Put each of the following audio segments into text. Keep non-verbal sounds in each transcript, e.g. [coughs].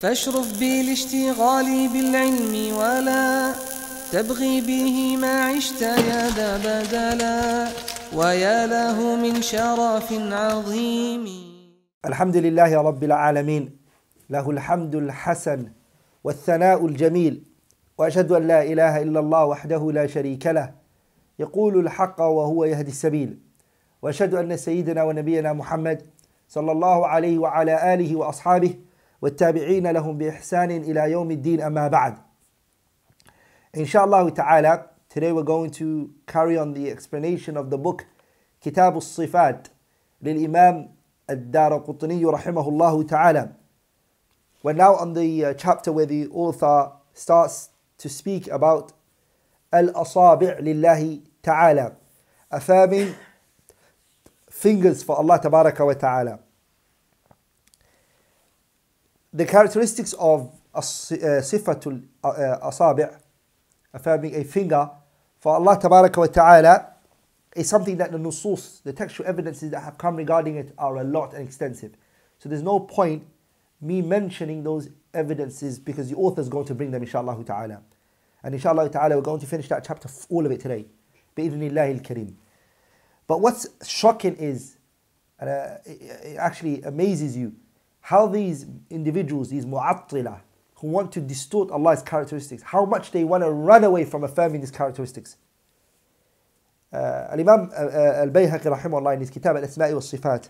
فاشرف بالاشتغال بالعلم ولا تبغي به ما عشت يا ذا بدلا ويا له من شرف عظيم. الحمد لله رب العالمين له الحمد الحسن والثناء الجميل وأشهد أن لا إله إلا الله وحده لا شريك له يقول الحق وهو يهدي السبيل وأشهد أن سيدنا ونبينا محمد صلى الله عليه وعلى آله وأصحابه والتابعين لهم باحسان إلى يوم الدين اما بعد Inshallah ta'ala, today we're going to carry on the explanation of the book كتاب الصفات للإمام الدار قطني رحمه الله تعالى. We're now on the uh, chapter where the author starts to speak about الأصابع لله تعالى affirming fingers for Allah tabaraka wa ta'ala. the characteristics of uh, sifatul uh, asabi' affirming a finger for Allah wa ta'ala is something that the nusus, the textual evidences that have come regarding it are a lot and extensive. So there's no point me mentioning those evidences because the author is going to bring them inshallah ta'ala. And inshallah ta'ala we're going to finish that chapter, all of it today. Bi'idhnillahi al-kareem. But what's shocking is, and uh, it actually amazes you, how these individuals, these mu'attila, who want to distort Allah's characteristics, how much they want to run away from affirming these characteristics. Uh, Al-Imam uh, uh, Al-Bayhaqi rahimahullah in his kitab Al-Asma'i wa Sifat,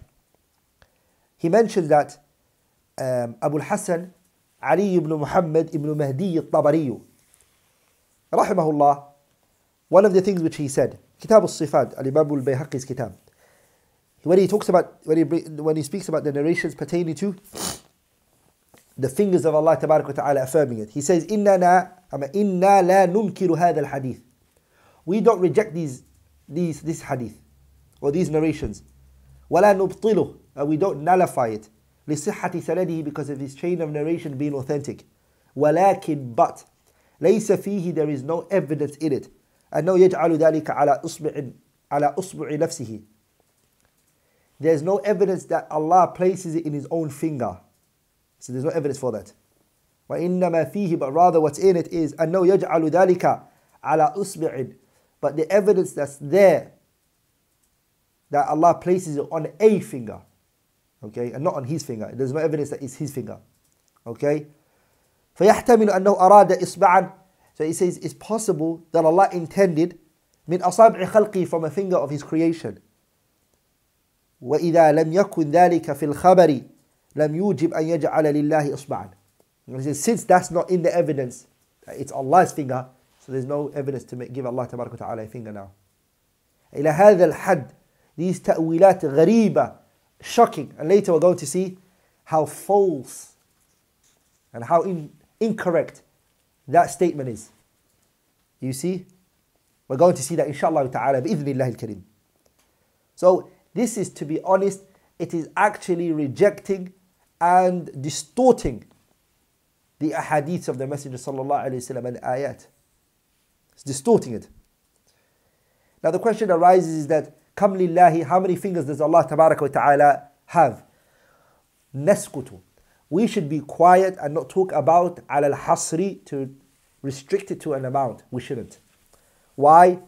he mentioned that um, Abu al-Hasan Ali ibn Muhammad ibn Mahdi al-Tabari, rahimahullah, one of the things which he said, Kitab al-Sifat, Al-Imam Al-Bayhaqi's kitab, when he talks about, when he, when he speaks about the narrations pertaining to the fingers of Allah تبارك وتعالى affirming it. He says, إِنَّنا إِنَّا لَا نُنْكِرُ هَذَا الْحَدِيث We don't reject these, these, this hadith or these narrations. وَلَا نُبْطِلُهُ and We don't nullify it. لِصِحَّةِ سَنَدِهِ Because of his chain of narration being authentic. ولكن but ليس فيه there is no evidence in it أنه يجعل ذلك على أصبع على أصبع نفسه There's no evidence that Allah places it in His own finger. So there's no evidence for that. وإنما فيه but rather what's in it is أنه يجعل ذلك على أصبع but the evidence that's there that Allah places it on a finger okay and not on his finger there's no evidence that it's his finger okay فيحتمل أنه أراد إصبعا so he says it's possible that Allah intended من أصابع خلقه from a finger of his creation وإذا لم يكن ذلك في الخبر لم يوجب أن يجعل لله إصبعا since that's not in the evidence it's Allah's finger so there's no evidence to give Allah تبارك وتعالى a finger now إلى هذا الحد these تأويلات غريبة shocking and later we're going to see how false and how in, incorrect that statement is you see we're going to see that inshallah ta'ala بإذن الله الكريم so this is to be honest it is actually rejecting and distorting the ahadith of the Messenger sallallahu alaihi wasallam and the ayat. It's distorting it. Now the question arises is that kam lillahi, how many fingers does Allah tabaraka wa ta'ala have? Naskutu. We should be quiet and not talk about al hasri to restrict it to an amount. We shouldn't. Why?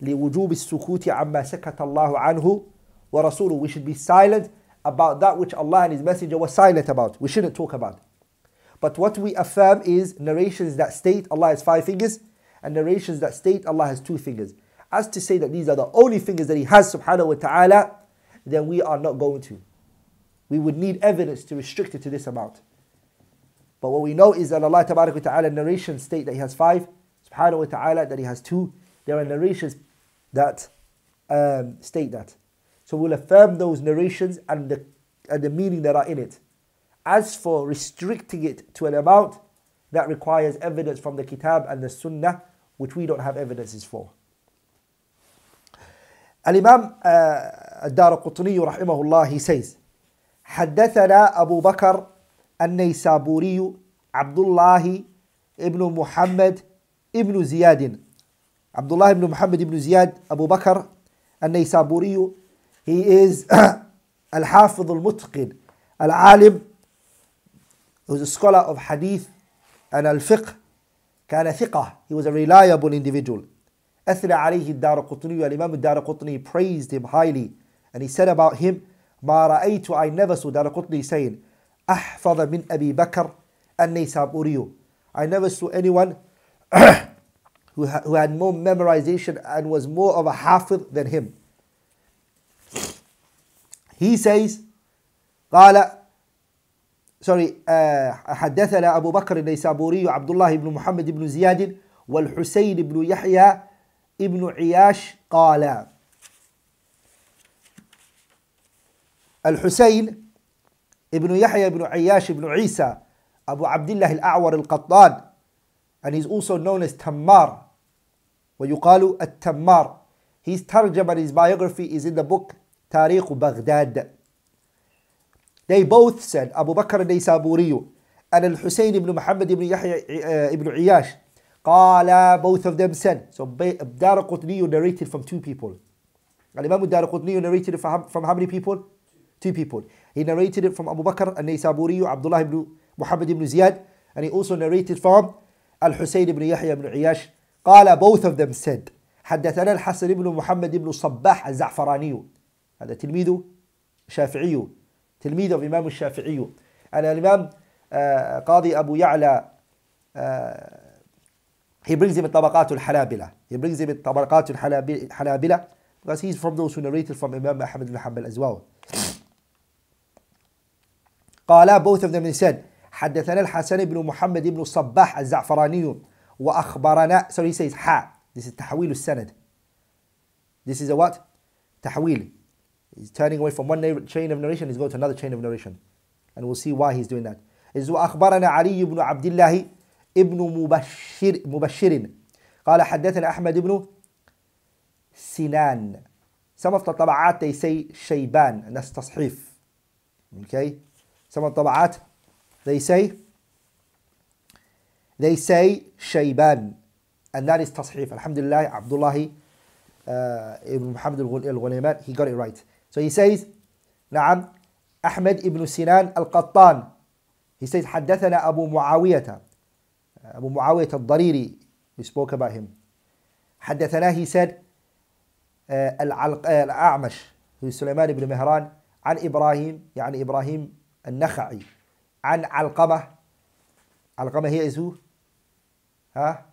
لوجوب السكوت عما سكت الله عنه wa. We should be silent about that which Allah and His Messenger were silent about. We shouldn't talk about. It. But what we affirm is narrations that state Allah has five fingers and narrations that state Allah has two fingers. As to say that these are the only fingers that He has, subhanahu wa ta'ala, then we are not going to. We would need evidence to restrict it to this amount. But what we know is that Allah Ta'ala narrations state that He has five, subhanahu wa ta'ala that He has two. There are narrations that um, state that. So we'll affirm those narrations and the, and the meaning that are in it. As for restricting it to an amount, that requires evidence from the Kitab and the Sunnah, which we don't have evidences for. الإمام الدار قطني رحمه الله he says حدثنا أبو بكر النيسابوري عبد الله ابن محمد ابن زياد عبد الله ابن محمد ابن زياد أبو بكر النيسابوري he is الحافظ المتقن العالم was a scholar of hadith and al-fiqh كان ثقة he was a reliable individual أثنى عليه الدار قطني الإمام الدار قطني praised him highly and he said about him ما رأيت I never saw دار قطني saying أحفظ من أبي بكر النيسابوري I never saw anyone who, ha- who had more memorization and was more of a hafiz than him he says قال sorry uh, حدثنا أبو بكر النيسابوري عبد الله بن محمد بن زياد والحسين بن يحيى ابن عياش قال. الحسين ابن يحيى بن عياش بن عيسى أبو عبد الله الأعور القطان and he's also known as Tammar. ويقال التمار. His and his biography is in the book تاريخ بغداد they both said Abu Bakr al-Naysaburi and al-Husayn ibn Muhammad ibn Yahya uh, ibn Iyash قال both of them said so Dar Qutni narrated from two people Al-Imam Dar Qutni narrated from, how many people? Two people. He narrated it from Abu Bakr al-Naysaburi, Abdullah ibn Muhammad ibn Ziyad, and he also narrated from Al-Husayn ibn Yahya ibn Iyash. قال both of them said حدثنا الحسن ibn محمد ibn صباح الزعفراني هذا تلميذ شافعي تلميذ of إمام الشافعي. أنا الإمام uh, قاضي أبو يعلى uh, he brings him in طبقات الحنابلة. He brings him in طبقات الحنابلة. Because he's from those who narrated from Imam Ahmad ibn Hanbal as well. قال both of them said حدثنا الحسن بن محمد بن الصباح الزعفراني وأخبرنا so he says حا this is تحويل السند. This is a what? تحويل. He's turning away from one chain of narration he's going to another chain of narration and we'll see why he's doing that is وأخبرنا علي بن عبد الله ابن مبشر مبشر قال حدثنا أحمد بن سنان some of the طبعات they say شيبان and that's تصحيف okay some of the طبعات they say they say شيبان and that is تصحيف عبد الله uh, ibn Muhammad al-Ghulaiman he got it right so he says نعم أحمد ابن سنان القطان he says حدثنا أبو معاوية أبو معاوية الضريري we spoke about him. حدثنا he said الأعمش هو سليمان بن مهران عن إبراهيم يعني إبراهيم النخعي عن علقمة علقمة هي اسمه ها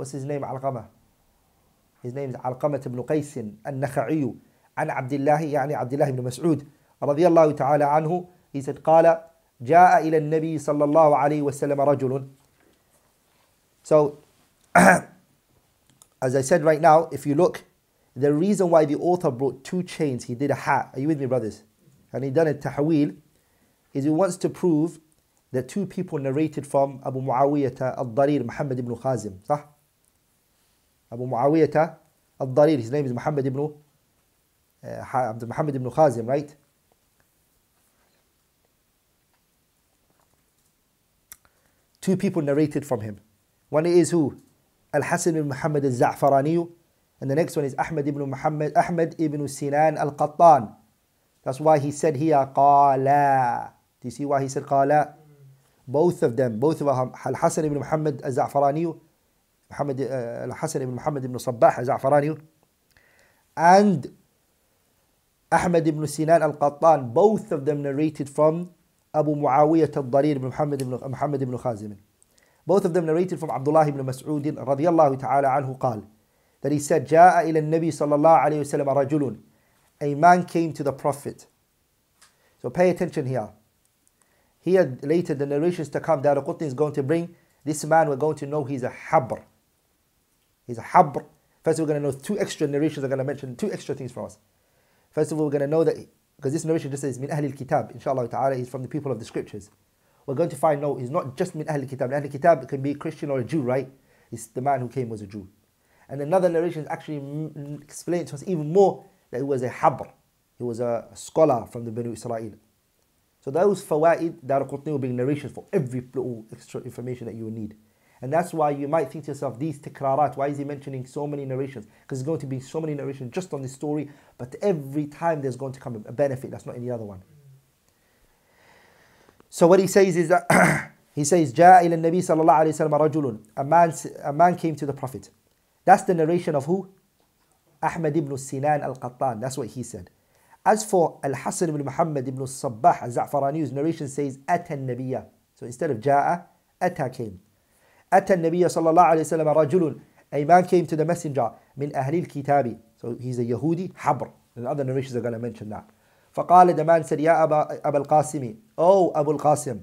what's his name علقمة his name is علقمة بن قيس النخعي عن عبد الله يعني عبد الله بن مسعود رضي الله تعالى عنه he said قال جاء إلى النبي صلى الله عليه وسلم رجل so [clears throat] as I said right now if you look the reason why the author brought two chains he did a hat are you with me brothers and he done a tahwil is he wants to prove that two people narrated from Abu Muawiyah al-Darir Muhammad ibn Khazim صح Abu Muawiyah al-Darir his name is Muhammad ibn uh, Muhammad ibn Al Khazim right? Two people narrated from him. One is who? Al-Hasan ibn Muhammad al-Za'farani. And the next one is Ahmad ibn Muhammad Ahmad ibn Sinan al-Qattan. That's why he said here qala. Do you see why he said qala both of them both of them Al-Hasan ibn Muhammad al-Za'farani Muhammad uh, Al-Hasan ibn Muhammad ibn Sabbah al-Za'farani. And Ahmad ibn Sinan al-Qattan both of them narrated from Abu Muawiyah al-Darir ibn Muhammad ibn Muhammad ibn Khazim both of them narrated from Abdullah ibn Mas'ud radiyallahu ta'ala anhu قال that he said جاء إلى النبي صلى الله عليه وسلم رجل a man came to the prophet so pay attention here here later the narrations to come Dara Qutni is going to bring this man we're going to know he's a habr he's a habr first we're going to know two extra narrations are going to mention two extra things for us first of all we're going to know that because this narration just says min ahli kitab. Inshallah ta'ala he's from the people of the scriptures. We're going to find no he's not just min ahli kitab. Ahli kitab can be a christian or a jew right? It's the man who came was a jew. And another narration actually explains to us even more that he was a habr. He was a scholar from the Banu Israel so those fawaid Dar Qutni will bring narrations for every little extra information that you will need and that's why you might think to yourself, these tikrarat, why is he mentioning so many narrations? Because there's going to be so many narrations just on this story, but every time there's going to come a benefit that's not any other one. So what he says is that [clears throat] he says, جاء إلى النبي صلى الله عليه وسلم رجل. A man, a man came to the Prophet. That's the narration of who? Ahmad ibn Sinan al-Qattan. That's what he said. As for Al-Hasan ibn Muhammad ibn Sabbah al-Za'farani's narration says, أتى النبي. So instead of جاء, أتى came. أتى النبي صلى الله عليه وسلم رجل. A man came to the messenger من أهل الكتاب. So he's a Yahudi, Habr. And other narrations are going to mention that. فقال the man said, يا أبا, أبا القاسم Oh Abu al-Qasim.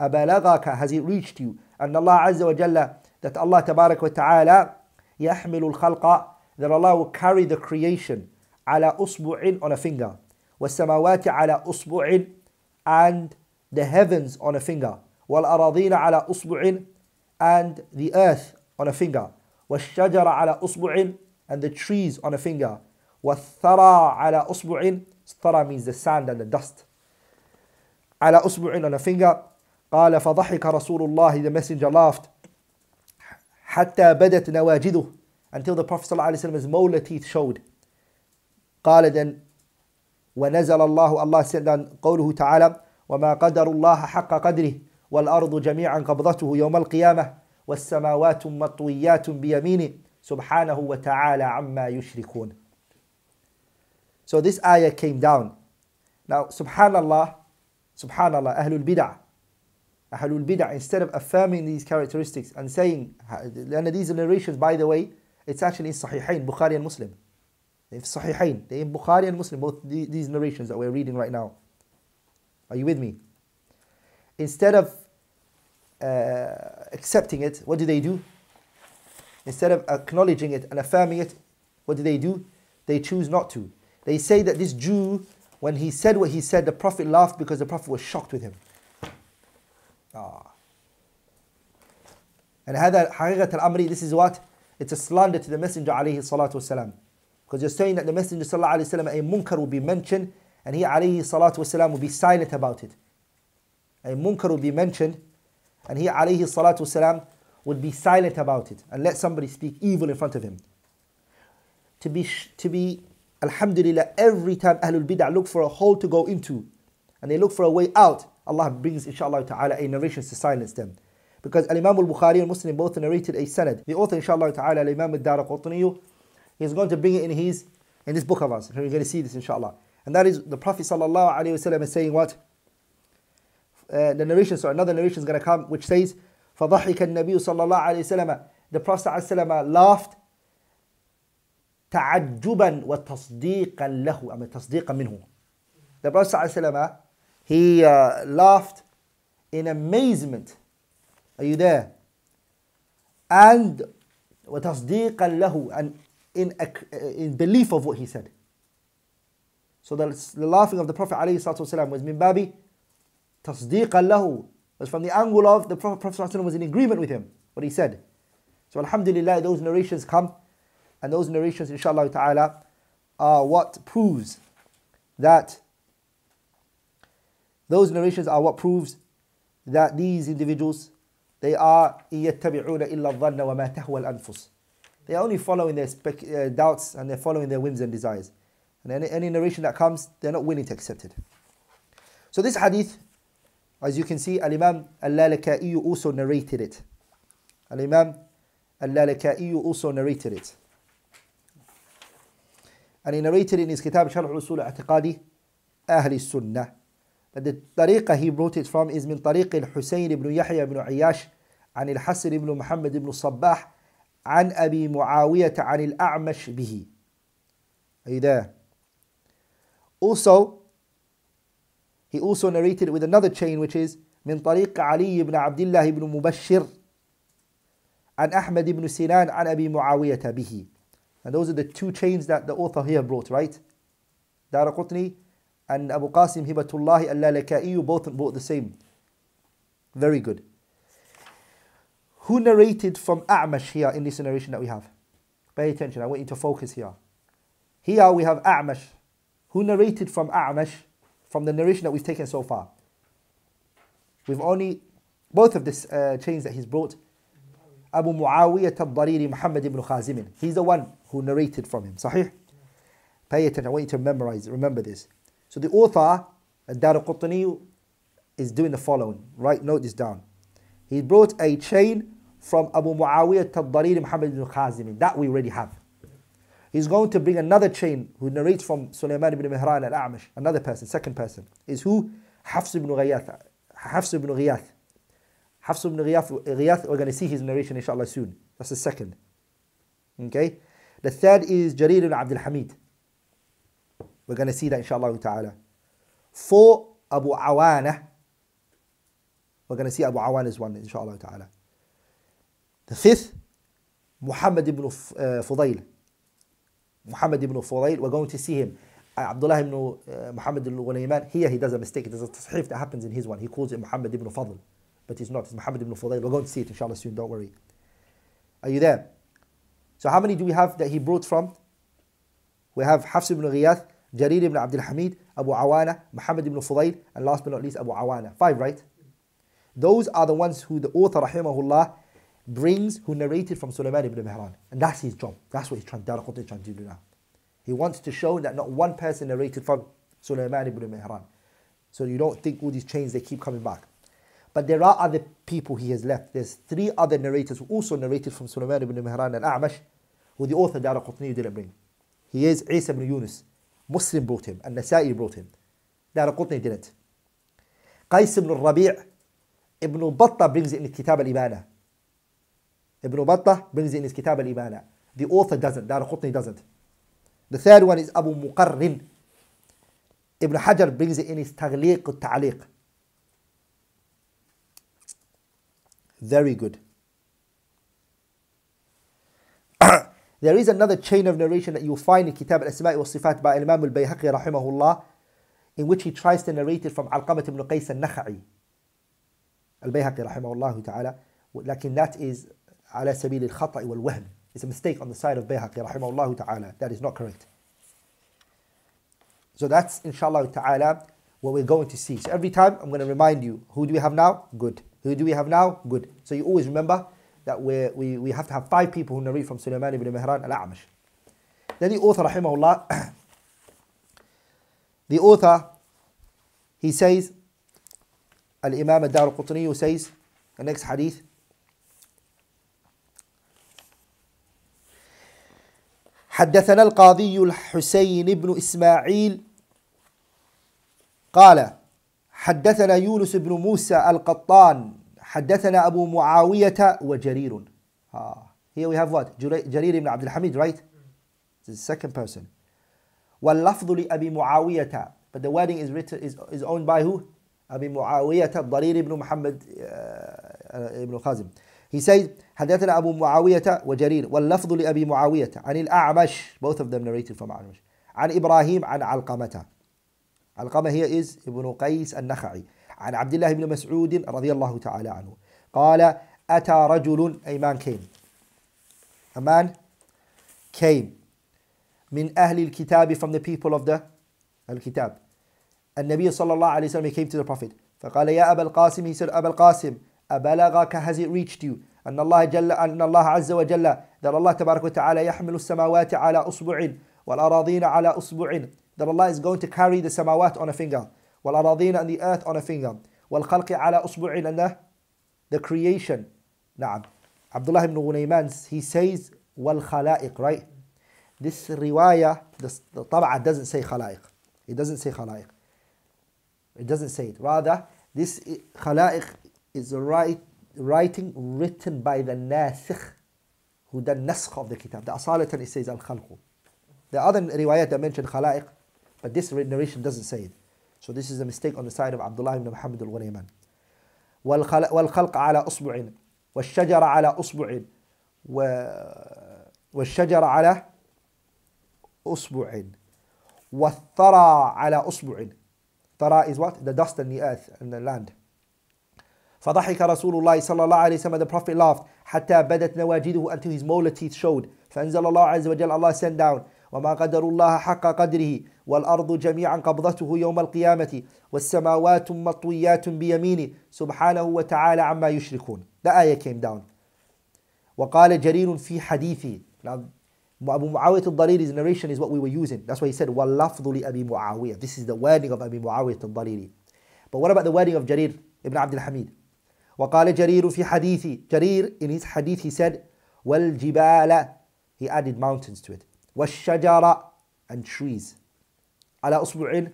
أبلغك has it reached you أن الله عز وجل that Allah تبارك وتعالى يحمل الخلق that Allah will carry the creation على أصبع on a finger والسماوات على أصبع and the heavens on a finger والأراضين على أصبع and the earth on a finger والشجر على أصبع and the trees on a finger والثرى على أصبع thara means the sand and the dust على أصبع on a finger قال فضحك رسول الله the messenger laughed حتى بدت نواجذه until the Prophet ﷺ's molar teeth showed قال then ونزل الله الله down قوله تعالى وما قدر الله حق قدره والأرض جميعا قبضته يوم القيامة والسماوات مطويات بيمينه سبحانه وتعالى عما يشركون So this ayah came down. Now, subhanallah, subhanallah, Ahlul Bid'ah, Ahlul Bid'ah, instead of affirming these characteristics and saying, and these narrations, by the way, it's actually in Sahihain, Bukhari and Muslim. In Sahihain, in Bukhari and Muslim, both these narrations that we're reading right now. Are you with me? Instead of uh, accepting it, what do they do? Instead of acknowledging it and affirming it, what do they do? They choose not to. They say that this Jew, when he said what he said, the Prophet laughed because the Prophet was shocked with him. Ah. And هذا حقيقة الأمر this is what? It's a slander to the Messenger عليه الصلاة والسلام. Because you're saying that the Messenger صلى الله عليه وسلم a munkar will be mentioned and he عليه الصلاة والسلام will be silent about it. A munkar will be mentioned and he, alayhi salatu salam would be silent about it and let somebody speak evil in front of him. To be, to be alhamdulillah, every time Ahlul Bid'ah look for a hole to go into and they look for a way out, Allah brings, inshallah ta'ala, a narration to silence them. Because Al Imam al Bukhari and Muslim both narrated a sanad. The author, inshallah ta'ala, Al Imam al Daraqutni, he's going to bring it in his in this book of us. You're going to see this, inshallah. And that is the Prophet sallallahu alayhi wa sallam is saying what? Uh, the narration, so another narration is going to come which says, فضحك النبي صلى الله عليه وسلم The Prophet laughed تعجبا وتصديقا له أما تصديقا منه The Prophet ﷺ, he uh, laughed in amazement. Are you there? And وتصديقا له and in, in belief of what he said. So the, the laughing of the Prophet ﷺ was min babi تصديقا له was from the angle of the Prophet, Prophet ﷺ was in agreement with him, what he said. So alhamdulillah those narrations come and those narrations, inshallah ta'ala, are what proves that those narrations are what proves that these individuals they are يتبعون إلا الظن وما تهوى الأنفس. They are only following their spec- uh, doubts and they're following their whims and desires. And any, any narration that comes, they're not willing to accept it. So this hadith, as you can see, Al-Imam Al-Lalaka'i also narrated it. Al-Imam Al-Lalaka'i also narrated it. And he narrated in his kitab Sharh Usul I'tiqadi Ahli Sunnah. But the tariqah he brought it from is من طريق الحسين بن يحيى بن عياش عن الحسن بن محمد بن الصباح عن أبي معاوية عن الأعمش به. You there? Also, he also narrated it with another chain which is من طريق علي بن عبد الله بن مبشر عن أحمد بن سنان عن أبي معاوية به. And those are the two chains that the author here brought, right? Daraqutni and Abu Qasim Hibatullah al-Lalaka'i both brought the same. Very good. Who narrated from A'mash here in this narration that we have? Pay attention, I want you to focus here. Here we have A'mash. Who narrated from A'mash From the narration that we've taken so far? We've only, both of these uh, chains that he's brought, Abu Muawiyah al-Dariri Muhammad ibn Khazim. He's the one who narrated from him. Sahih? Pay attention. I want you to memorize, remember this. So the author, Ad-Darqutni, is doing the following. Right, note this down. He brought a chain from Abu Muawiyah al-Dariri Muhammad ibn Khazimi. That we already have. He's going to bring another chain who narrates from Sulaiman ibn Mihran al-A'mash, another person, second person. Is who? Hafs ibn Ghiyath. Hafs ibn Ghiyath. Hafs ibn Ghiyath, we're going to see his narration inshallah soon. That's the second. Okay? The third is Jarir ibn Abdul Hamid. We're going to see that inshallah ta'ala. Four, Abu Awana. We're going to see Abu Awana's one inshallah ta'ala. The fifth, Muhammad ibn uh, Fudayl. Muhammad ibn Fudayl, we're going to see him. Uh, Abdullah ibn uh, Muhammad al Ghulayman, here he does a mistake. There's a tasheef that happens in his one. He calls it Muhammad ibn Fadl, but he's not. It's Muhammad ibn Fudayl. We're going to see it inshallah soon, don't worry. Are you there? So how many do we have that he brought from? We have Hafs ibn Ghiyath, Jarir ibn Abdul Hamid, Abu Awana, Muhammad ibn Fudayl, and last but not least Abu Awana. Five, right? Those are the ones who the author, rahimahullah, brings who narrated from Sulaiman ibn Mihran. And that's his job. That's what he's trying, Daraqutni trying to do now. He wants to show that not one person narrated from Sulaiman ibn Mihran. So you don't think all these chains, they keep coming back. But there are other people he has left. There's three other narrators who also narrated from Sulaiman ibn Mihran and A'mash, who the author Daraqutni didn't bring. He is Isa ibn Yunus. Muslim brought him, and Nasa'i brought him. Daraqutni didn't. Qais ibn Rabi' ibn Battah brings it in Kitab al-Ibana. Ibn Ubattah brings in his Kitab al-Ibana. The author doesn't, Dar Qutni doesn't. The third one is Abu Muqarrin. Ibn Hajar brings it in his Taghliq al-Ta'liq. Very good. [coughs] there is another chain of narration that you'll find in Kitab al-Asma'i wa Sifat by Imam al-Bayhaqi rahimahullah in which he tries to narrate it from Al-Qamat ibn Qais al-Nakha'i. Al-Bayhaqi rahimahullah ta'ala. Lakin that is على سبيل الخطأ والوهم. It's a mistake on the side of Bayhaqi rahimahullah ta'ala. That is not correct. So that's inshallah ta'ala what we're going to see. So every time I'm going to remind you, who do we have now? Good. Who do we have now? Good. So you always remember that we we, we have to have five people who narrate from Sulaiman ibn Mihran al-A'mash. Then the author, rahimahullah, [coughs] the author, he says, Al-Imam al-Dar al-Qutni says, the next hadith, حدثنا القاضي الحسين بن إسماعيل قال حدثنا يونس بن موسى القطان حدثنا أبو معاوية وجرير ah. Here we have what? جرير بن عبد الحميد right? The second person واللفظ لأبي معاوية but the wording is written is, is owned by who? أبي معاوية الضرير بن محمد ابن خازم He says حدثنا أبو معاوية وجرير واللفظ لأبي معاوية عن الأعمش. Both of them narrated from أعمش عن إبراهيم عن علقمة. علقمة هي is ابن قيس النخعي. عن عبد الله بن مسعود رضي الله تعالى عنه. قال أتى رجل أي man came. A man came. من أهل الكتاب from the people of the الكتاب. النبي صلى الله عليه وسلم came to the prophet. فقال يا أبا القاسم. He said أبا القاسم أبلغك has it reached you أن الله جل أن الله عز وجل that Allah تبارك وتعالى يحمل السماوات على أصبع والأراضين على أصبع that Allah is going to carry the samawat on a finger والأراضين and the earth on a finger والخلق على أصبع and the, the creation نعم Abdullah ibn Ghunayman he says والخلائق right this the, the طبعة doesn't say خلائق it doesn't say خلائق it doesn't say it rather this خلائق is right, writing written by the nasikh who done naskh of the kitab the asalatan it says al-khalqu the other riwayat that mention خلائق but this narration doesn't say it so this is a mistake on the side of Abdullah ibn Muhammad al-Ghunayman والخلق على أصبع والشجر على أصبع والشجر على أصبع والثرى على أصبع ثرى is what? The dust and the earth and the land فضحك رسول الله صلى الله عليه وسلم the prophet laughed حتى بدت نواجذه until his molar teeth showed فأنزل الله عز وجل Allah sent down وما قدر الله حق قدره والأرض جميعا قبضته يوم القيامة والسماوات مطويات بيمينه سبحانه وتعالى عما يشركون The ayah came down وقال جرير في حديثه Now Abu Muawiyah al-Dariri's narration is what we were using That's why he said وَاللَّفْظُ لأبي معاوية This is the wording of Abu Muawiyah al-Dariri But what about the wording of Jarir ibn Abdul Hamid? وقال جرير في حديثي جرير in his hadith he said والجبال he added mountains to it والشجر and trees على أصبع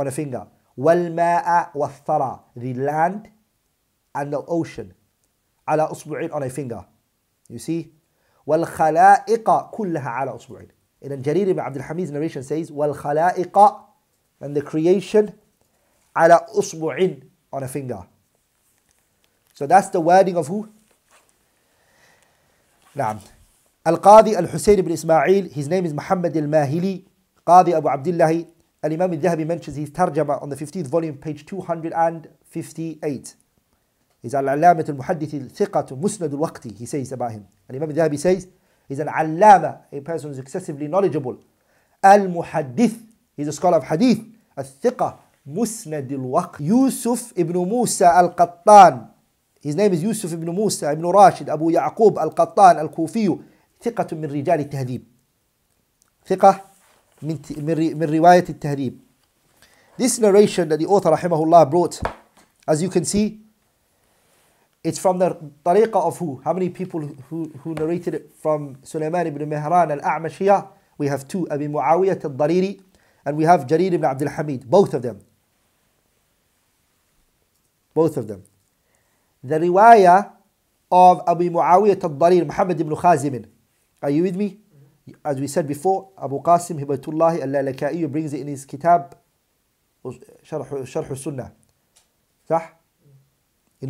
on a finger والماء والثرى the land and the ocean على أصبع on a finger you see والخلائق كلها على أصبعين إذا جرير بن عبد الحميد's narration says والخلائق and the creation على أصبع on a finger so that's the wording of who? نعم. القاضي الحسين بن إسماعيل his name is محمد الماهلي قاضي أبو عبد الله الإمام الذهبي mentions his ترجمة on the 15th volume page 258 He's العلامة المحدث الثقة مسند الوقت he says about him. الإمام الذهبي says he's an علامة a person who is excessively knowledgeable. المحدث he's a scholar of hadith الثقة مسند الوقت يوسف ابن موسى القطان his name is يوسف ابن موسى ابن راشد أبو يعقوب القطان الكوفي ثقة من رجال التهذيب ثقة من من رواية التهذيب This narration that the author rahimahullah brought as you can see it's from the tariqah of who? How many people who, who narrated it from Sulaiman ibn Mihran al-A'mash? We have two, Abi Muawiyah al-Dariri and we have Jarir ibn Abdul Hamid, both of them. Both of them. The riwayah of Abu Muawiyah al-Darir, Muhammad ibn Khazim. Are you with me? As we said before, Abu Qasim Hibatullah al-Lalaka'i brings it in his kitab, Sharh al-Sunnah. صح؟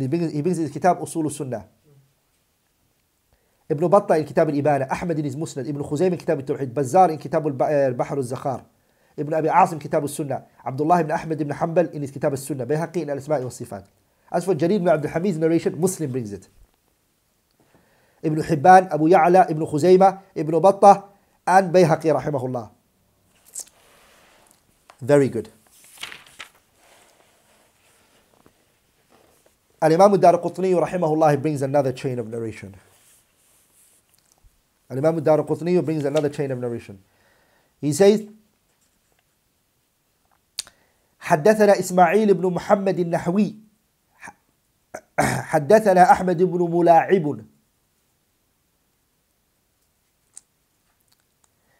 he brings, he brings his kitab أصول السنة. ابن بطة الكتاب الإبانة أحمد his مسند ابن خزيمة كتاب التوحيد بزار كتاب البحر الزخار ابن أبي عاصم كتاب السنة عبد الله بن أحمد بن حنبل his كتاب السنة بيهقي الأسماء والصفات As for Jarir ibn Abdul Hamid's narration, Muslim brings it. Ibn Hibban, Abu Ya'la, Ibn Khuzaymah, Ibn Battah, and Bayhaqi rahimahullah. Very good. Al-Imam al-Darqutni rahimahullah brings another chain of narration. Al-Imam al-Darqutni brings another chain of narration. He says, حدثنا إسماعيل بن محمد النحوي [clears throat] حدثنا أحمد بن ملاعب.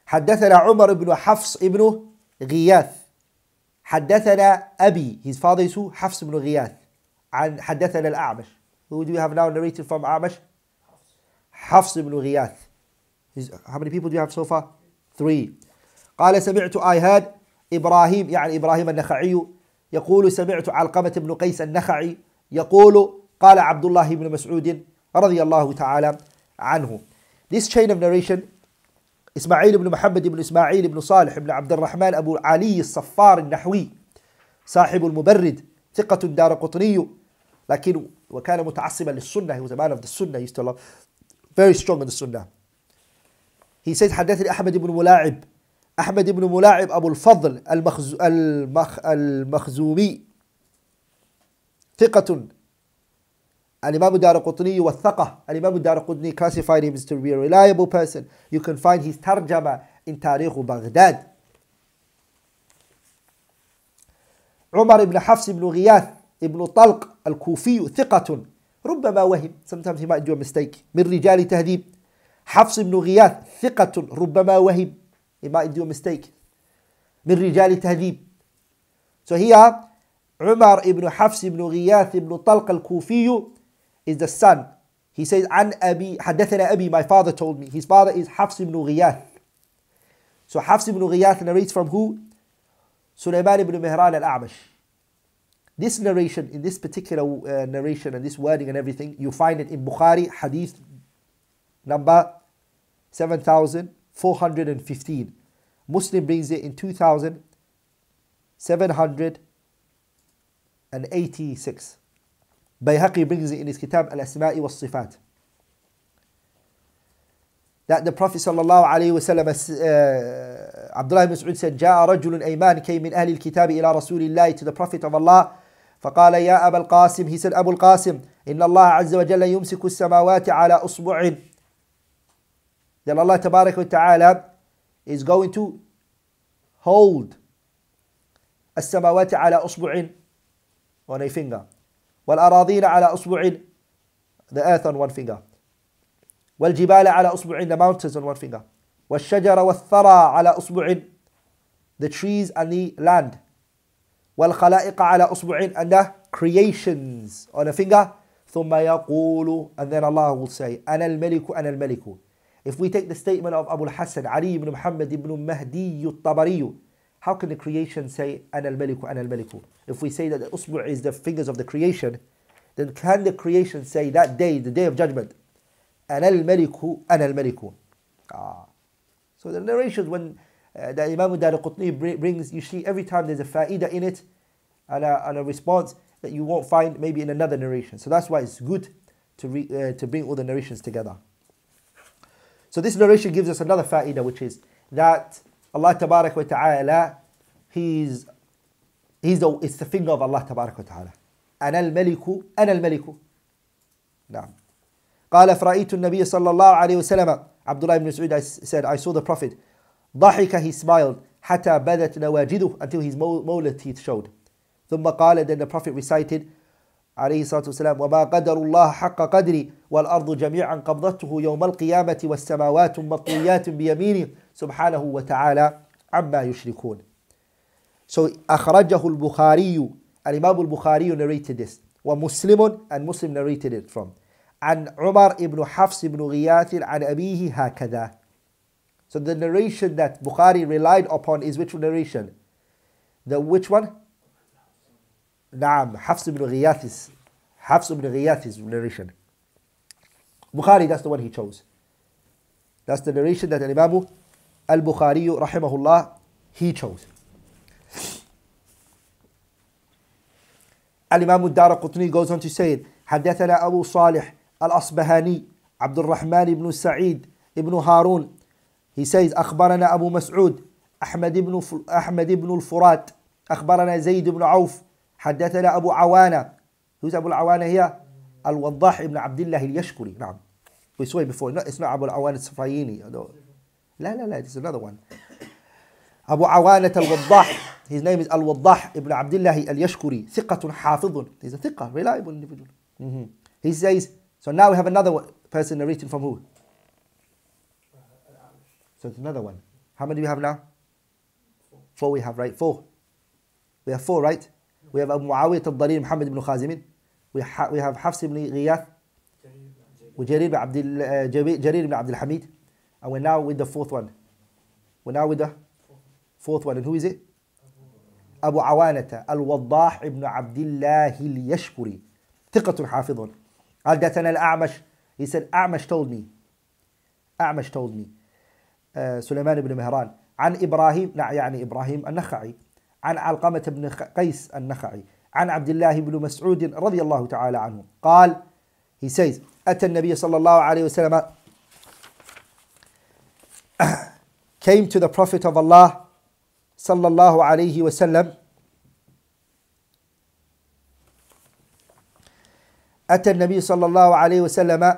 حدثنا عمر بن حفص بن غياث. حدثنا أبي his father is who? حفص بن غياث. عن حدثنا الأعمش. Who do we have now narrated from أعمش حفص بن غياث. How many people do you have so far? Three. قال سمعت آيهاد إبراهيم يعني إبراهيم النخعي يقول سمعت علقمة بن قيس النخعي يقول قال عبد الله بن مسعود رضي الله تعالى عنه. This chain of narration إسماعيل بن محمد بن إسماعيل بن صالح بن عبد الرحمن أبو علي الصفار النحوي صاحب المبرد ثقة دار قطني لكن وكان متعصبا للسنة. He was a man of the sunnah. He used to love very strong in the sunnah. He says حدثني أحمد بن ملاعب. أحمد بن ملاعب أبو الفضل المخز... المخ... المخزومي. ثقة. الإمام الدار قطني والثقة. الإمام الدار قطني classified him to be a reliable person. You can find his ترجمة in تاريخ بغداد. عمر بن حفص بن غياث ابن طلق الكوفي ثقة. ربما وهم. Sometimes he might do a mistake. من رجال تهذيب. حفص بن غياث ثقة. ربما وهم. He might do a mistake. من رجال تهذيب. So here Umar ibn Hafs ibn Ghiyath ibn Talq al-Kufiyu is the son. He says, An Abi, Hadathana Abi, my father told me. His father is Hafs ibn Ghiyath. So Hafs ibn Ghiyath narrates from who? Sulaiman ibn Mihran al-A'mash. This narration, in this particular uh, narration and this wording and everything, you find it in Bukhari, hadith number 7,415. Muslim brings it in 2,700. 2786. Bayhaqi brings it in his kitab Al-Asma'i wa Sifat. That the Prophet sallallahu alayhi wa sallam, uh, Abdullah ibn Mas'ud said, جاء رجل أيمان came من أهل الكتاب إلى رسول الله to the Prophet of Allah فقال يا أبا القاسم he said أبو القاسم إن الله عز وجل يمسك السماوات على أصبع that Allah تبارك وتعالى is going to hold السماوات على أصبع on a finger. والأراضين على أصبع the earth on one finger. والجبال على أصبع the mountains on one finger. والشجر والثرى على أصبع the trees and the land. والخلائق على أصبع and the creations on a finger. ثم يقول and then Allah will say أنا الملك أنا الملك. If we take the statement of Abu al-Hasan Ali ibn Muhammad ibn Mahdi al-Tabari How can the creation say An al Maliku, An al Maliku? If we say that the Usbu' is the fingers of the creation, then can the creation say that day, the day of judgment, An al Maliku, An al Maliku? Ah. So the narrations when uh, the Imam al-Qutni brings, you see every time there's a fa'idah in it and a, and a response that you won't find maybe in another narration. So that's why it's good to, re, uh, to bring all the narrations together. So this narration gives us another fa'idah, which is that Allah Tabarak wa Ta'ala, He's, he's the, it's the finger of Allah Tabarak wa Ta'ala. أنا الملك أنا الملك نعم قال فرأيت النبي صلى الله عليه وسلم عبد الله بن مسعود said I saw the Prophet ضحك he smiled حتى بدت نواجذه until his molar teeth showed ثم قال then the Prophet recited عليه الصلاة والسلام وما قدر الله حق قدري والأرض جميعا قبضته يوم القيامة والسماوات مطويات بيمينه سبحانه وتعالى عما يشركون So أخرجه البخاري الإمام البخاري narrated this ومسلم and Muslim narrated it from عن عمر بن حفص بن غياث عن أبيه هكذا So the narration that Bukhari relied upon is which narration? The which one? نعم حفص بن غياث حفص بن غياث's narration Bukhari that's the one he chose. That's the narration that Imam al-Bukhari rahimahullah he chose. الإمام الدار قطني goes on to say حدثنا أبو صالح الأصبهاني عبد الرحمن بن سعيد ابن هارون. He says أخبرنا أبو مسعود أحمد بن أحمد بن الفرات. أخبرنا زيد بن عوف حدثنا أبو عوانة who's أبو العوانة هي الوضاح ابن عبد الله اليشكري نعم we saw it before no, it's not أبو العوانة الصفاييني لا لا لا this is another one أبو عوانة الوضاح His name is Al-Waddah ibn Abdullah al-Yashkuri. Thiqatun hafidun. He's a thiqah, reliable individual. Mm-hmm. He says, so now we have another person narrating from who? So it's another one. How many do we have now? Four we have, right? Four. We have four, right? We have Abu Muawiyah al-Darir Muhammad ibn Khazimin. We, ha- we have Hafs ibn Ghiyath. وجرير بن عبد جرير بن عبد الحميد and we're now with the fourth one we're now with the fourth one and who is it أبو عوانة الوضاح ابن عبد الله اليشكري ثقة حافظ حدثنا الأعمش he said أعمش told me أعمش told me uh, سليمان بن مهران عن إبراهيم نعم يعني إبراهيم النخعي عن علقمة بن قيس النخعي عن عبد الله بن مسعود رضي الله تعالى عنه. قال he says أتى النبي صلى الله عليه وسلم came to the Prophet of Allah صلى الله عليه وسلم أتى النبي صلى الله عليه وسلم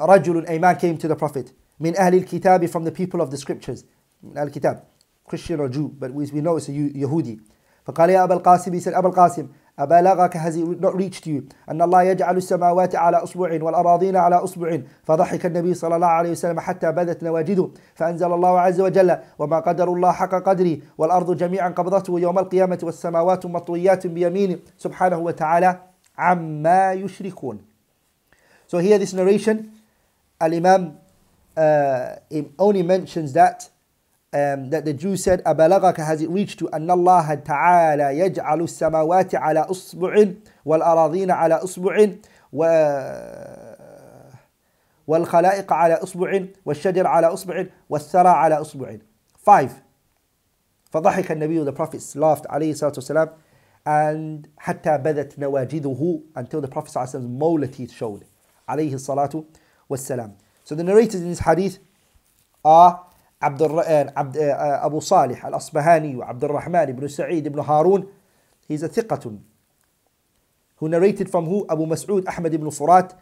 رجل a man came to the Prophet من أهل الكتاب from the people of the scriptures من أهل الكتاب. Christian or Jew but we, we know it's a Yehudi فقال يا أبا القاسم he said أبا القاسم أبلغك has it not reached you. أن الله يجعل السماوات على أصبع والأراضين على أصبع. فضحك النبي صلى الله عليه وسلم حتى بدت نواجده فأنزل الله عز وجل وما قدر الله حق قدري والأرض جميعا قبضته يوم القيامة والسماوات مطويات بيمينه. سبحانه وتعالى عما يشركون. So here this narration Al-Imam uh, only mentions that um, that the Jews said أبلغك has it reached to أن الله تعالى يجعل السماوات على أصبع والأراضين على أصبع و والخلائق على أصبع والشجر على أصبع والثرى على أصبع Five فضحك النبي the Prophet laughed عليه الصلاة والسلام and حتى بدت نواجذه until the Prophet صلى الله عليه وسلم's molar teeth showed عليه الصلاة والسلام So the narrators in this hadith are عبد الر... عبد أبو صالح الأصبهاني وعبد الرحمن بن سعيد بن هارون. He's ثقة who narrated from who? أبو مسعود أحمد بن فرات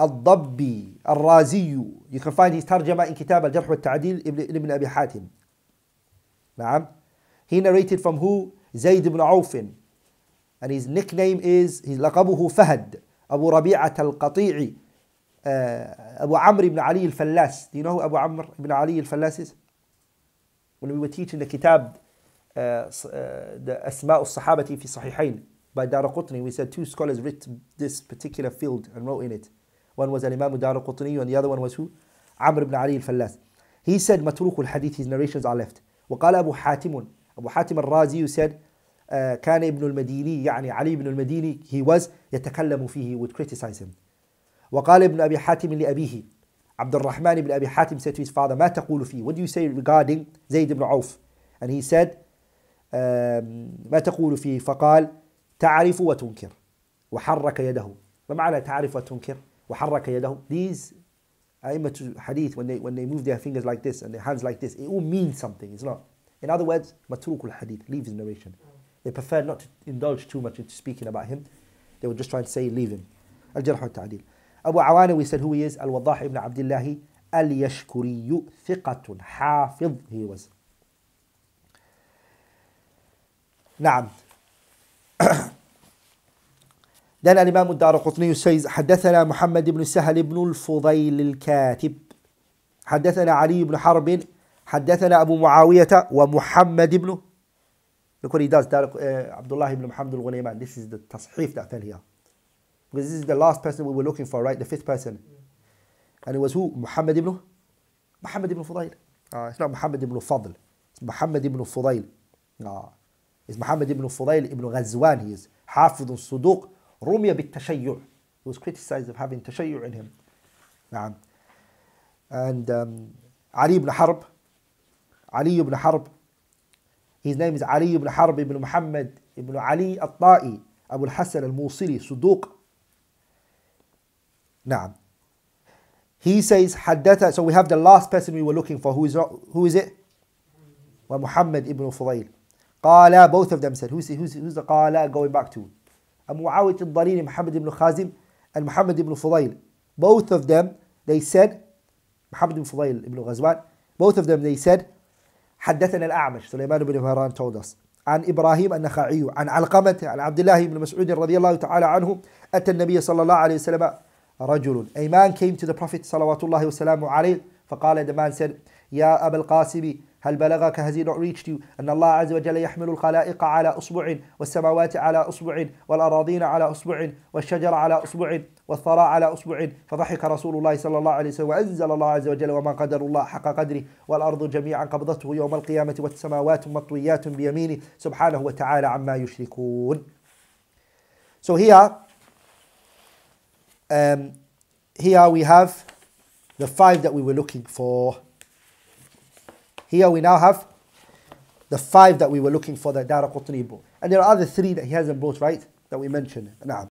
الضبي الرازي you can find his ترجمة in كتاب الجرح والتعديل ابن أبي حاتم نعم he narrated from who? زيد بن عوف and his nickname is his لقبه فهد أبو ربيعة القطيعي Abu Amr ibn Ali al-Fallas. Do you know who Abu Amr ibn Ali al-Fallas is? When we were teaching the kitab, uh, uh, the Asma al-Sahabati fi Sahihain by Daraqutni, we said two scholars wrote this particular field and wrote in it. One was Al-Imam Daraqutni and the other one was who? Amr ibn Ali al-Fallas. He said, متروك الحديث, his narrations are left. وقال أبو حاتم أبو حاتم الرازي said, uh, كان ابن المديني يعني علي ibn al-Madini, he was يتكلم فيه, he would criticize him. وقال ابن أبي حاتم لأبيه عبد الرحمن بن أبي حاتم said to his father ما تقول فيه what do you say regarding زيد بن عوف and he said um, ما تقول فيه فقال تعرف وتنكر وحرك يده ما معنى تعرف وتنكر وحرك يده these أئمة hadith when they, when they move their fingers like this and their hands like this it all means something it's not in other words متروك الحديث leave his narration they preferred not to indulge too much into speaking about him they were just trying to say leave him الجرح والتعديل Awana, we said who he is, Al-Wadah ibn Abdullah Al-Yashkuriyu, thiqatun, hafidh he was. نعم. then الإمام الدار قطني says حدثنا محمد بن سهل بن الفضيل الكاتب حدثنا علي بن حرب حدثنا أبو معاوية ومحمد بن look what he does uh, Abdullah ibn Muhammad al-Ghunayman this is the تصحيف that fell here Because this is the last person we were looking for, right? The fifth person. And it was who? Muhammad ibn? Muhammad ibn Fudayl. Uh, it's not Muhammad ibn Fadl. It's Muhammad ibn Fudayl. Uh, it's Muhammad ibn Fudayl ibn Ghazwan. He is حافظ الصدوق رمي بالتشيع. He was criticized of having تشيع in him. نعم. And um, Ali ibn Harb. Ali ibn Harb. His name is Ali ibn Harb ibn Muhammad ibn Ali al-Ta'i. Abu al-Hassan al-Musili. صدوق نعم. He says حدث so we have the last person we were looking for. Who is who is it? ومحمد ibn فضيل قال both of them said who's, who's, who's the قال going back to? معاوية الضريري محمد ibn خازم and محمد ibn فضيل both of them they said محمد ibn فضيل ibn غزوان both of them they said حدثنا الأعمش سليمان بن مهران told us. عن إبراهيم النخعي عن علقمة عن عبد الله بن مسعود رضي الله تعالى عنه أتى النبي صلى الله عليه وسلم رجل. A man came to the Prophet صلوات الله وسلامه عليه فقال the man said يا أبا القاسم هل بلغك has he not reached you? أن الله عز وجل يحمل الخلائق على أصبع والسماوات على أصبع والأراضين على أصبع والشجر على أصبع والثرى على أصبع. فضحك رسول الله صلى الله عليه وسلم وأنزل الله عز وجل وما قدر الله حق قدره والأرض جميعا قبضته يوم القيامة والسماوات مطويات بيمينه. سبحانه وتعالى عما يشركون. So here um, here we have the five that we were looking for. Here we now have the five that we were looking for that Dara Qutni And there are other three that he hasn't brought, right? That we mentioned. Now,